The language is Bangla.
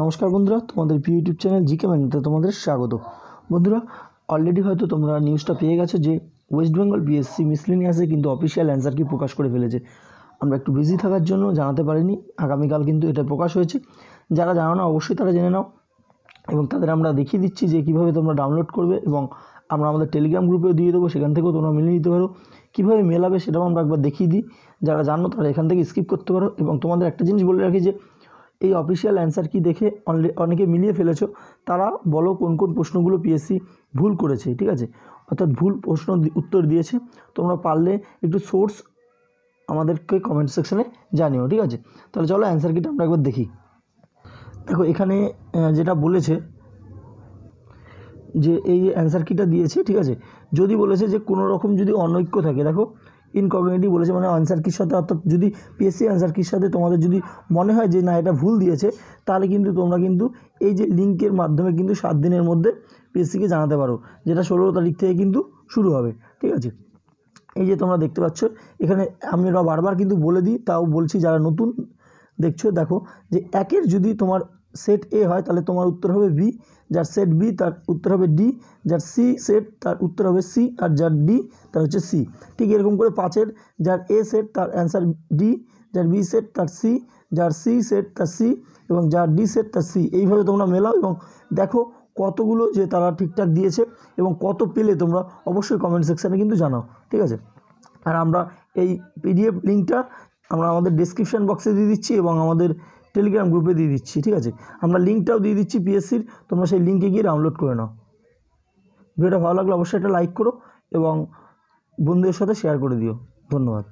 নমস্কার বন্ধুরা, তোমাদের ইউটিউব চ্যানেল জিকে ম্যানিতে তোমাদের স্বাগত। বন্ধুরা অলরেডি হয়তো তোমরা নিউজটা পেয়ে গেছো যে ওয়েস্ট বেঙ্গল বিএসসি মিসলিনিয়াসে কিন্তু অফিসিয়াল অ্যান্সার কি প্রকাশ করে ফেলেছে। আমরা একটু বিজি থাকার জন্য জানাতে পারিনি, আগামীকাল কিন্তু এটা প্রকাশ হয়েছে। যারা জানো না, অবশ্যই তারা জেনে নাও। এবং তাদের আমরা দেখিয়ে দিচ্ছি যে কীভাবে তোমরা ডাউনলোড করবে এবং আমরা আমাদের টেলিগ্রাম গ্রুপেও দিয়ে দেবো, সেখান থেকেও তোমরা মিলে নিতে পারো। কীভাবে মেলাবে সেটাও আমরা একবার দেখিয়ে দিই। যারা জানো, তারা এখান থেকে স্কিপ করতে পারো। এবং তোমাদের একটা জিনিস বলে রাখি যে এই অফিসিয়াল অ্যান্সার কি দেখে অনেকে মিলিয়ে ফেলেছো? তারা বলো কোন কোন প্রশ্নগুলো পিএসসি ভুল করেছে, ঠিক আছে? অর্থাৎ ভুল প্রশ্ন উত্তর দিয়েছে। তোমরা পারলে একটু সোর্স আমাদেরকে কমেন্ট সেকশনে জানিও, ঠিক আছে? তাহলে চলো অ্যান্সার কিটা আমরা একবার দেখি। দেখো, এখানে যেটা বলেছে যে এই অ্যান্সার কিটা দিয়েছে, ঠিক আছে? যদি বলেছে যে কোনো রকম যদি অনৈক্য থাকে, দেখো ইনকগনিটি বলেছে মানে অ্যান্সার কির সাথে? অর্থাৎ যদি পিএসসি অ্যান্সার কির সাথে? তোমাদের যদি মনে হয় যে না, এটা ভুল দিয়েছে, তাহলে কিন্তু তোমরা কিন্তু এই যে লিঙ্কের মাধ্যমে কিন্তু সাত দিনের মধ্যে পিএসসিকে জানাতে পারো, যেটা ষোলো তারিখ থেকে কিন্তু শুরু হবে, ঠিক আছে? এই যে তোমরা দেখতে পাচ্ছ, এখানে আমরা বারবার কিন্তু বলে দিই, তাও বলছি যারা নতুন, দেখছ, দেখো, যে একের যদি তোমার সেট এ হয়, তাহলে তোমার উত্তর হবে বি যার সেট বি তার উত্তর হবে ডি যার সি সেট তার উত্তর হবে সি আর যার ডি তার হচ্ছে সি ঠিক এরকম করে পাঁচের, যার এ সেট তার অ্যান্সার ডি যার বি সেট তার সি যার সি সেট তার সি এবং যার ডি সেট তার সি এইভাবে তোমরা মেলাও এবং দেখো কতগুলো যে তারা ঠিকঠাক দিয়েছে এবং কত পেলে তোমরা অবশ্যই কমেন্ট সেকশানে কিন্তু জানাও, ঠিক আছে? আর আমরা এই পিডিএফ লিঙ্কটা আমরা আমাদের ডিসক্রিপশান বক্সে দিয়ে দিচ্ছি এবং আমাদের টেলিগ্রাম গ্রুপে দিয়ে দিচ্ছি, ঠিক আছে? আমরা লিঙ্কটাও দিয়ে দিচ্ছি পিএসসির তোমরা সেই লিঙ্কে গিয়ে ডাউনলোড করে নাও। ভিডিওটা ভালো লাগলে অবশ্যই একটা লাইক করো এবং বন্ধুদের সাথে শেয়ার করে দিও। ধন্যবাদ।